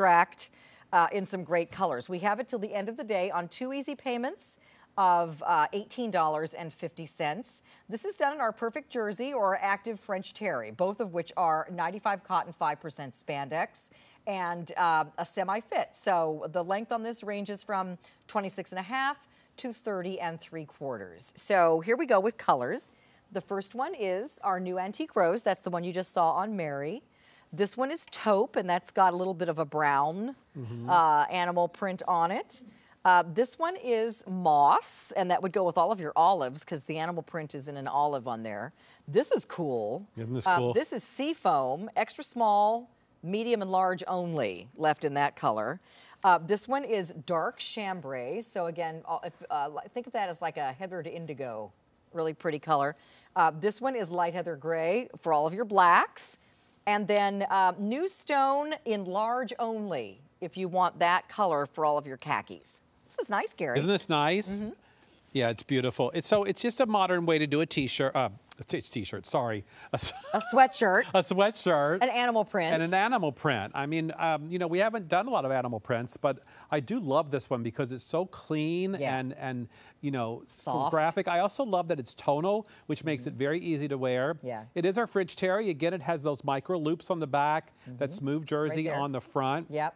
abstract uh, in some great colors. We have it till the end of the day on two easy payments of uh, $18.50. This is done in our perfect jersey or active French terry, both of which are 95 cotton, 5% spandex and uh, a semi-fit. So the length on this ranges from 26 and a half to 30 and three quarters. So here we go with colors. The first one is our new antique rose. That's the one you just saw on Mary. This one is taupe, and that's got a little bit of a brown mm-hmm. uh, animal print on it. Uh, this one is moss, and that would go with all of your olives because the animal print is in an olive on there. This is cool. Isn't this uh, cool? this is sea foam, extra small, medium and large only left in that color. Uh, this one is dark chambray. So again, uh, if, uh, think of that as like a heather to indigo, really pretty color. Uh, this one is light heather gray for all of your blacks. And then uh, new stone in large only if you want that color for all of your khakis. This is nice, Gary. Isn't this nice? Mm -hmm. Yeah, it's beautiful. It's so it's just a modern way to do a t-shirt. Uh, t-shirt, sorry. A, a, sweatshirt. A sweatshirt. An animal print. And an animal print. I mean, um, you know, we haven't done a lot of animal prints, but I do love this one because it's so clean yeah. and, and, you know, Soft. graphic. I also love that it's tonal, which makes mm -hmm. it very easy to wear. Yeah. It is our French terry. Again, it has those micro loops on the back, mm -hmm. that mm-hmm. smooth jersey right on the front. Yep.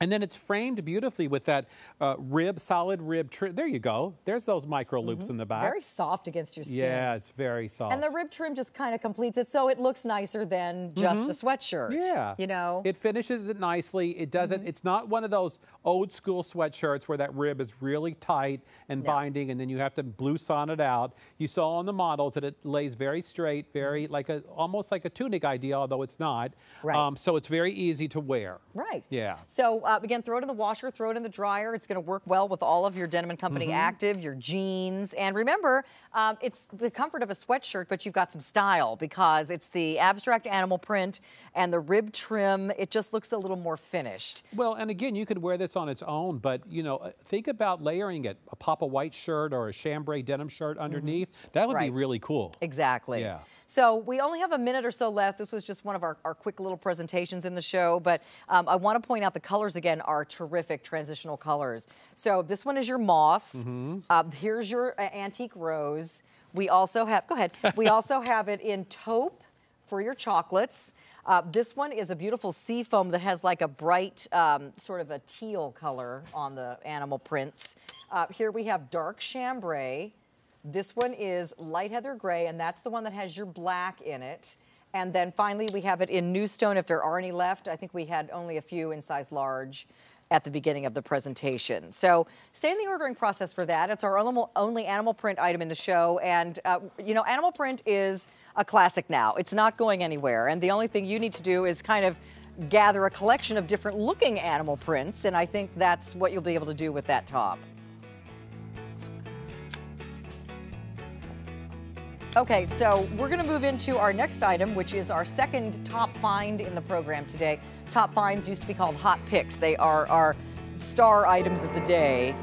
And then it's framed beautifully with that uh, rib, solid rib trim. There you go. There's those micro loops mm -hmm. in the back. Very soft against your skin. Yeah, it's very soft. And the rib trim just kind of completes it so it looks nicer than just mm -hmm. a sweatshirt. Yeah. You know? It finishes it nicely. It doesn't, mm -hmm. it's not one of those old school sweatshirts where that rib is really tight and no. binding and then you have to blue son it out. You saw on the models that it lays very straight, very mm-hmm. like a, almost like a tunic idea, although it's not. Right. Um, so it's very easy to wear. Right. Yeah. So uh, again, throw it in the washer, throw it in the dryer. It's going to work well with all of your Denim & Company mm -hmm. active, your jeans. And remember, um, it's the comfort of a sweatshirt, but you've got some style because it's the abstract animal print and the rib trim. It just looks a little more finished. Well, and again, you could wear this on its own, but you know, uh, think about layering it, a pop of white shirt or a chambray denim shirt mm-hmm. underneath. Mm -hmm. That would right. be really cool. Exactly. Yeah. So we only have a minute or so left. This was just one of our, our quick little presentations in the show, but um, I want to point out the colors again are terrific transitional colors. So this one is your moss. Mm -hmm. uh, here's your uh, antique rose. We also have, go ahead, we also have it in taupe for your chocolates. Uh, this one is a beautiful sea foam that has like a bright um, sort of a teal color on the animal prints. Uh, here we have dark chambray. This one is light heather gray, and that's the one that has your black in it. And then finally, we have it in new stone if there are any left. I think we had only a few in size large at the beginning of the presentation. So stay in the ordering process for that. It's our only animal print item in the show. And, uh, you know, animal print is a classic now. It's not going anywhere. And the only thing you need to do is kind of gather a collection of different looking animal prints. And I think that's what you'll be able to do with that top. Okay, so we're going to move into our next item, which is our second top find in the program today. Top finds used to be called hot picks. They are our star items of the day,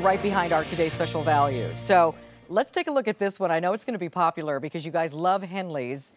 right behind our today special value. So let's take a look at this one. I know it's going to be popular because you guys love Henleys.